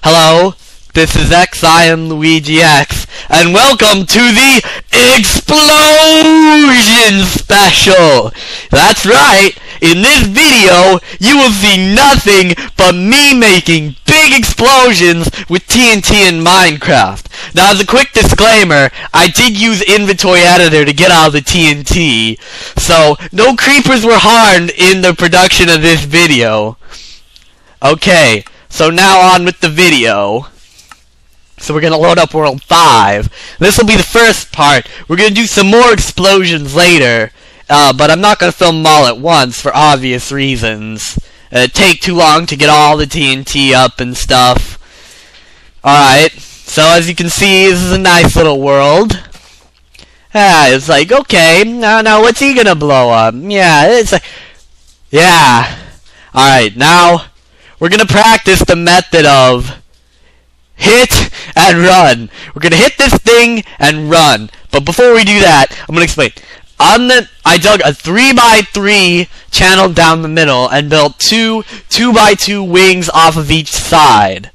Hello, this is X, I am Luigi X, and welcome to the Explosion Special! That's right, in this video, you will see nothing but me making big explosions with TNT in Minecraft. Now, as a quick disclaimer, I did use Inventory Editor to get all the TNT, so no creepers were harmed in the production of this video. Okay, so now on with the video. So we're gonna load up World 5. This will be the first part. We're gonna do some more explosions later. Uh, but I'm not gonna film them all at once for obvious reasons. Uh, It'd take too long to get all the TNT up and stuff. Alright, so as you can see, this is a nice little world. Ah, it's like, okay, now, now what's he gonna blow up? Yeah, it's like, yeah. Alright, now, we're gonna practice the method of hit and run. We're gonna hit this thing and run. But before we do that, I'm gonna explain. On the, I dug a three by three channel down the middle and built two two by two wings off of each side.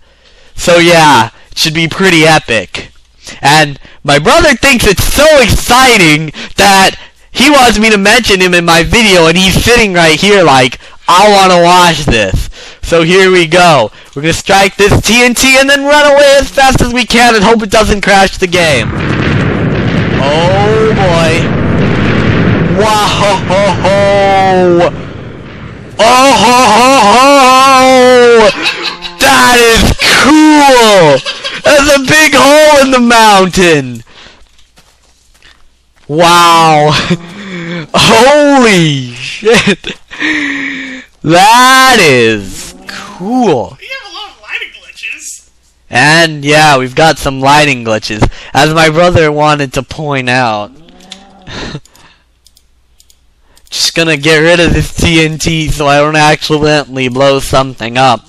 So yeah, it should be pretty epic. And my brother thinks it's so exciting that he wants me to mention him in my video and he's sitting right here like, I wanna watch this. So here we go. We're gonna strike this TNT and then run away as fast as we can and hope it doesn't crash the game. Oh boy. Wow! Oh ho ho ho! That is cool! There's a big hole in the mountain! Wow! Holy shit! That is cool! You have a lot of lighting glitches. And yeah, we've got some lighting glitches, as my brother wanted to point out. Just gonna get rid of this TNT so I don't accidentally blow something up.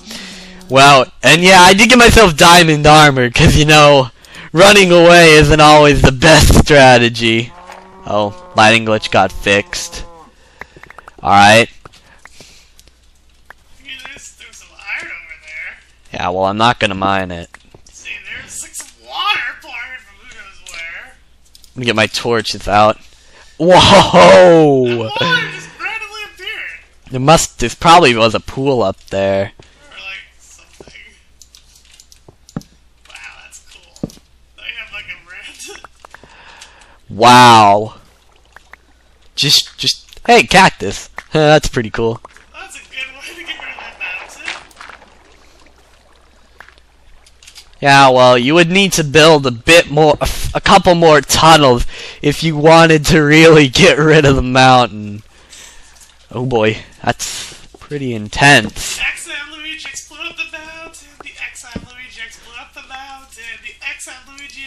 Well, and yeah, I did get myself diamond armor, cause you know, running away isn't always the best strategy. Oh, lighting glitch got fixed. Alright. You there's, there's some iron over there. Yeah, well, I'm not gonna mine it. See, there's like some water pouring from who knows where. I'm gonna get my torches out. And Whoa! water just randomly appeared. There must, there probably was a pool up there. Or like something. Wow, that's cool. Have like. Wow. Just, just, hey, cactus. That's pretty cool. That's a good way to get rid of that mountain. Yeah, well, you would need to build a bit more, a couple more tunnels if you wanted to really get rid of the mountain. Oh boy, that's pretty intense. And Luigi up the mountain. The and Luigi blew up the mountain. The and Luigi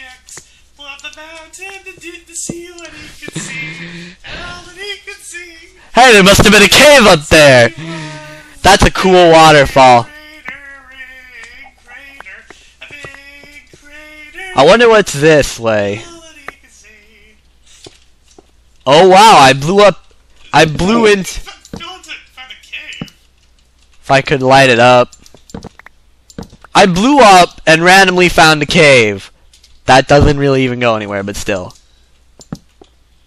blew up the mountain. The did the what he could see. And all that he could see. Hey, there must have been a cave up there. That's a cool waterfall. Crater, crater, a big crater. I wonder what's this way. All that he could see. Oh wow, I blew up, I blew in, into find a cave. if I could light it up. I blew up and randomly found a cave. That doesn't really even go anywhere, but still.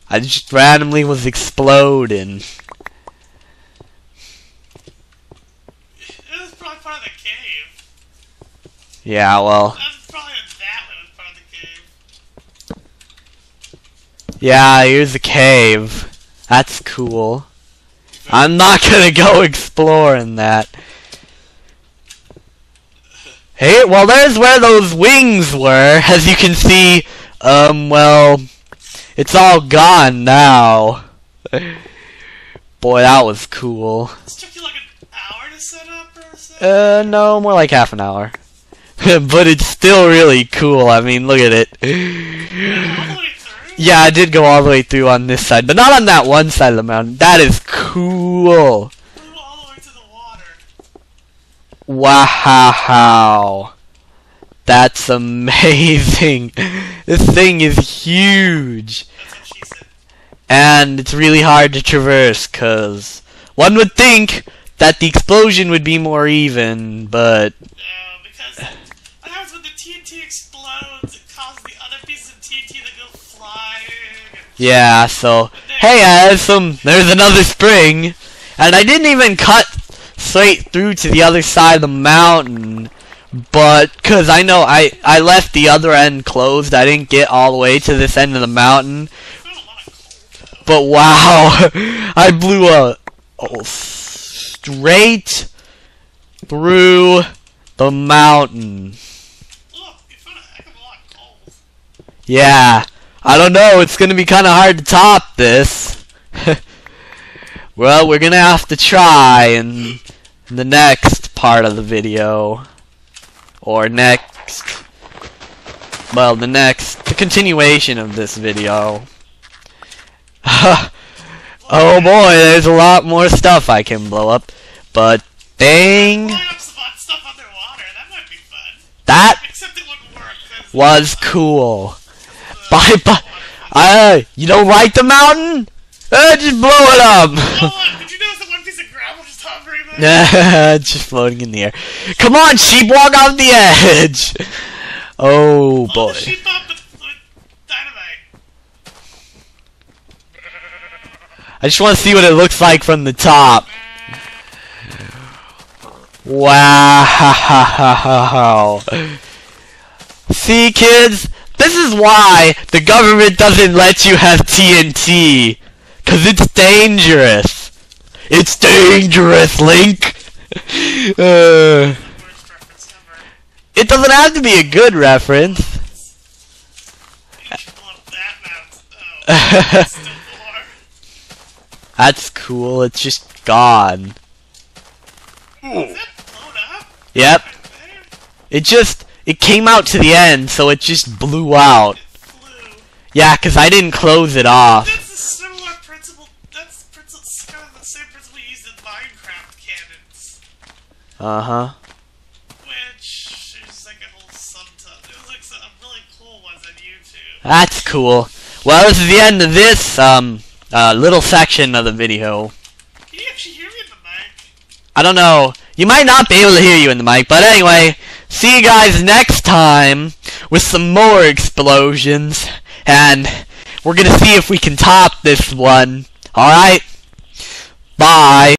I just randomly was exploding. It was probably part of the cave. Yeah, well, That's probably that one was part of the cave. Yeah, here's a cave. That's cool. I'm not gonna go exploring that. Hey, well, there's where those wings were. As you can see, um, well, it's all gone now. Boy, that was cool. This took you like an hour to set up or so? Uh, no, more like half an hour. but it's still really cool. I mean, look at it. Yeah, I did go all the way through on this side, but not on that one side of the mountain. That is cool. Wow. That's amazing. This thing is huge. And it's really hard to traverse, because one would think that the explosion would be more even, but TNT the other pieces of TNT to go flying. Yeah, so hey, there's some there's another spring. And I didn't even cut straight through to the other side of the mountain. But cuz I know I I left the other end closed. I didn't get all the way to this end of the mountain. But wow, I blew a oh, straight through the mountain. Look, you found a heck of a lot of coal. Yeah, I don't know. It's gonna be kind of hard to top this. well, we're gonna have to try in, the next part of the video, or next. Well, the next, the continuation of this video. oh boy, there's a lot more stuff I can blow up, but dang, Blowing up some fun stuff underwater, that might be fun. that Except it wouldn't work, 'cause, was cool. Bye bye. Uh, you don't like the mountain? Uh, just blow it up. Oh, did you notice that one piece of gravel just hovering there? Nah, it's just floating in the air. Come on, sheep, walk off the edge. Oh Oh, boy. the sheep up with, with dynamite. I just want to see what it looks like from the top. Wow. See, kids? This is why the government doesn't let you have TNT. Cause it's dangerous. It's dangerous, Link. Uh, Worst reference ever. it doesn't have to be a good reference. You should blow up that mountain. It's still more. That's cool. It's just gone. Is that blown up? Yep. It just it came out to the end, so it just blew out. It flew. Yeah, 'cause I didn't close it off. That's a similar principle. That's principle, kind of the same principle used in Minecraft cannons, Uh huh. which is like a whole subtitle. It was like some really cool ones on YouTube. That's cool. Well, this is the end of this um uh, little section of the video. Can you actually hear me in the mic? I don't know. You might not be able to hear you in the mic, but anyway, see you guys next time with some more explosions, and we're gonna see if we can top this one. All right. Bye.